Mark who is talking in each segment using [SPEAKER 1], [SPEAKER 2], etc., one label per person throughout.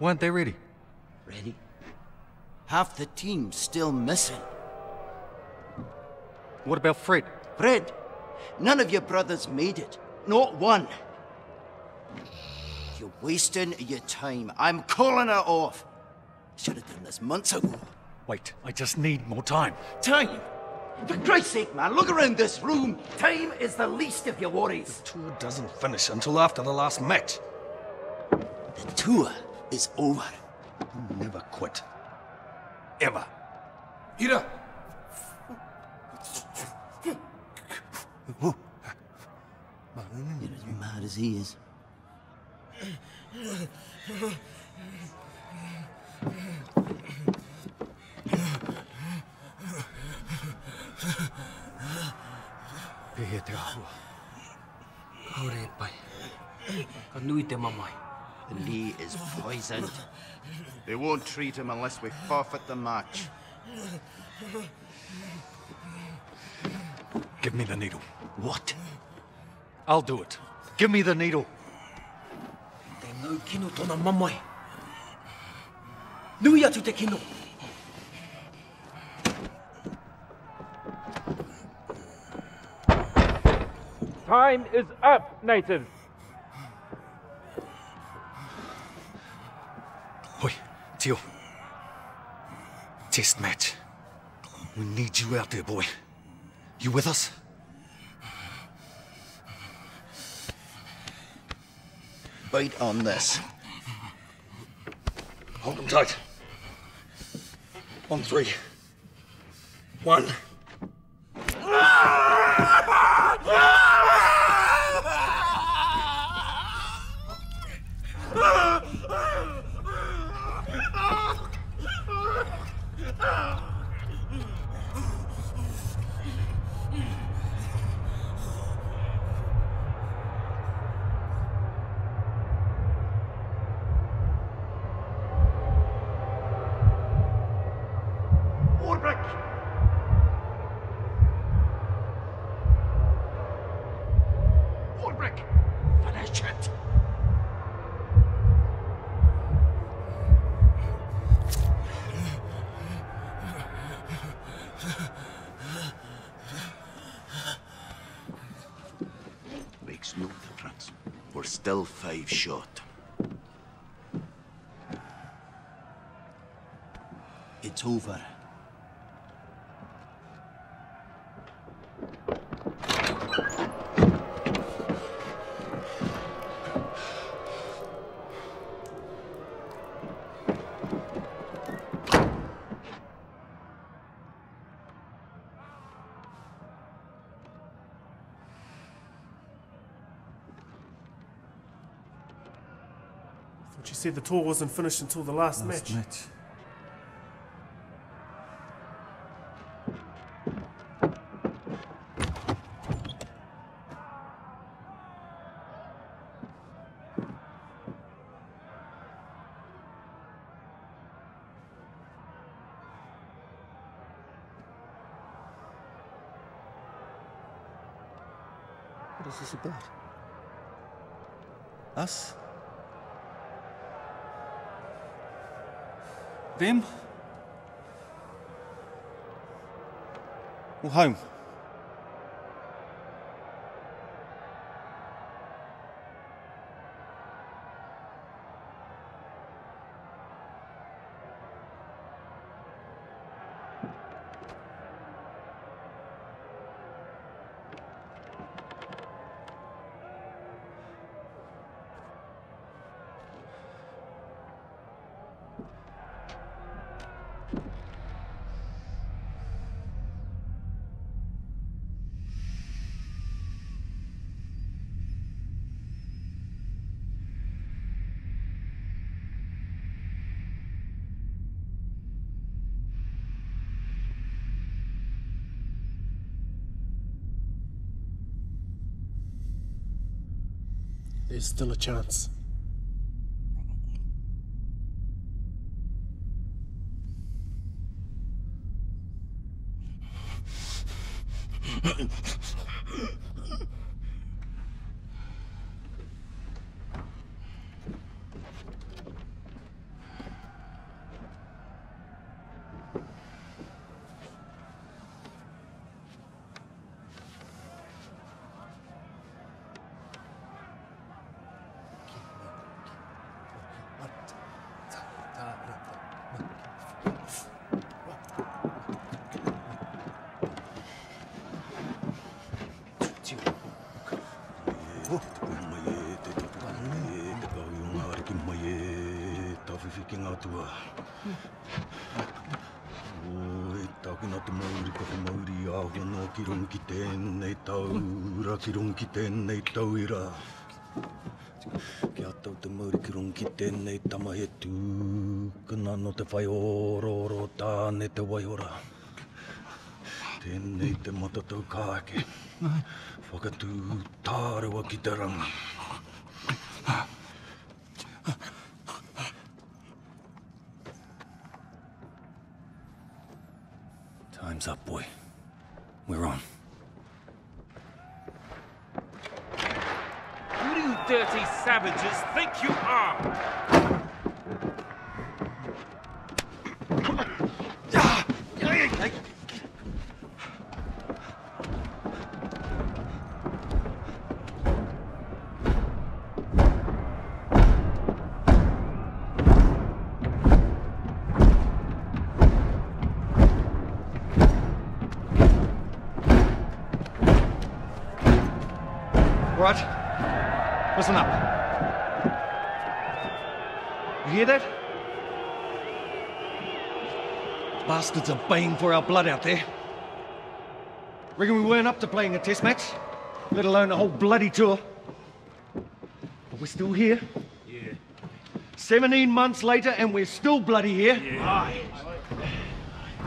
[SPEAKER 1] Weren't they ready?
[SPEAKER 2] Ready? Half the team's still missing.
[SPEAKER 1] What about Fred?
[SPEAKER 2] Fred, none of your brothers made it. Not one. You're wasting your time. I'm calling it off. Should have done this months ago.
[SPEAKER 1] Wait, I just need more time.
[SPEAKER 2] Time? For Christ's sake, man, look around this room. Time is the least of your worries.
[SPEAKER 3] The tour doesn't finish until after the last match.
[SPEAKER 2] The tour is over.
[SPEAKER 3] Never quit. Ever.
[SPEAKER 4] Ida!
[SPEAKER 2] You're as mad as he is.
[SPEAKER 1] Pihi te ahua.
[SPEAKER 4] Kaure pai. Ka nui te mamai.
[SPEAKER 2] Lee is poisoned. They won't treat him unless we forfeit the match.
[SPEAKER 1] Give me the needle.
[SPEAKER 2] What?
[SPEAKER 1] I'll do it. Give me the needle.
[SPEAKER 4] Te ngau kino tōna mamai. Nui atu te kino.
[SPEAKER 5] Time is up, natives.
[SPEAKER 1] Tio. Test match. We need you out there, boy. You with us?
[SPEAKER 2] Bite on this.
[SPEAKER 3] Hold them tight. On three. One.
[SPEAKER 2] Warbrick! Warbrick! Finish it! Makes no difference. We're still five short. It's over.
[SPEAKER 6] Thought you said the tour wasn't finished until the last, match.
[SPEAKER 1] match.
[SPEAKER 3] What is this about? Us? Them? Or home?
[SPEAKER 1] There's still a chance.
[SPEAKER 7] Oi, takina te mauri ko te mauri a hono ki rung ki tēnei taura, ki rung ki tēnei tauira. Kia tau te mauri ki rung ki tēnei tama he tūkana no te whai oro tāne te waiora. Tēnei te matatau kāke. Whakatū tārewa ki te rangi. Time's up, boy. We're on.
[SPEAKER 6] Who do you dirty savages think you are?
[SPEAKER 8] Right? Listen up. You hear that? Bastards are baying for our blood out there. Reckon we weren't up to playing a test match, let alone a whole bloody tour. But we're still here.
[SPEAKER 6] Yeah.
[SPEAKER 8] 17 months later, and we're still bloody here. Yeah. Aye.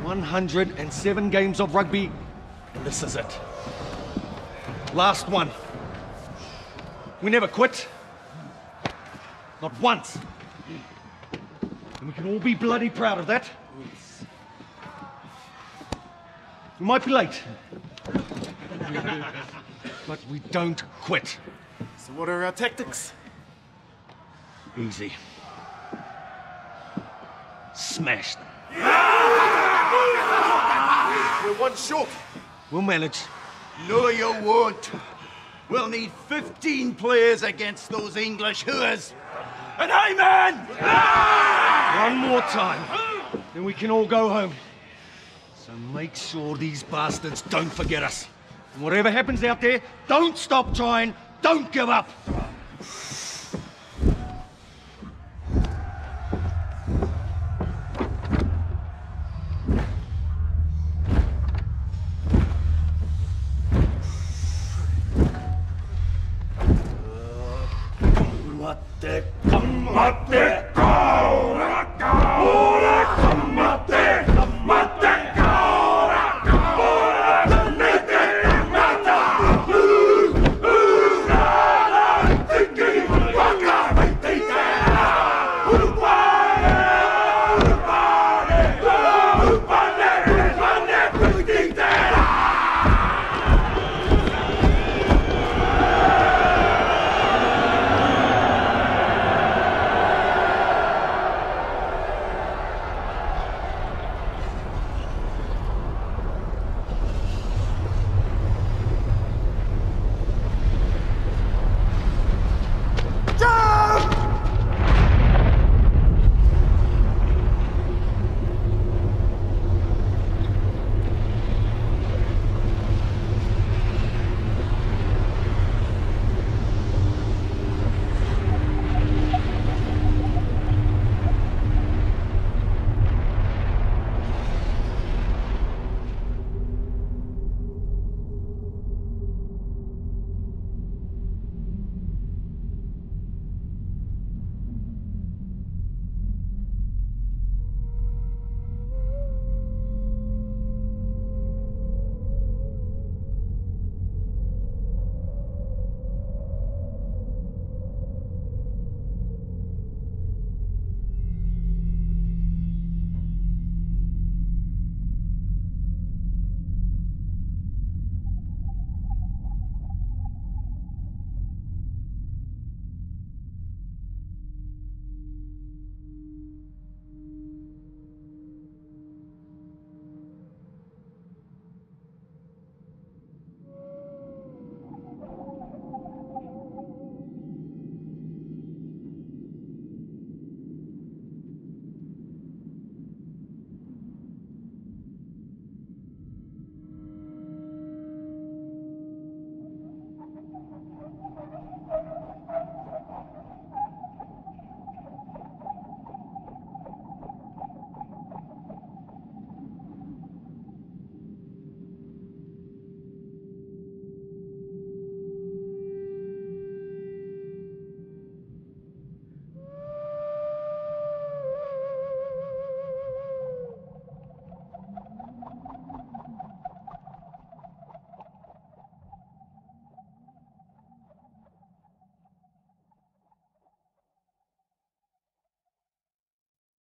[SPEAKER 8] 107 games of rugby, and this is it. Last one. We never quit. Not once. And we can all be bloody proud of that. We might be late. but we don't quit.
[SPEAKER 1] So what are our tactics?
[SPEAKER 8] Easy. Smash them.
[SPEAKER 1] We're one short.
[SPEAKER 8] We'll manage.
[SPEAKER 2] No, you won't. We'll need 15 players against those English hooers. And hey, man! Ah!
[SPEAKER 8] One more time, then we can all go home. So make sure these bastards don't forget us. And whatever happens out there, don't stop trying, don't give up.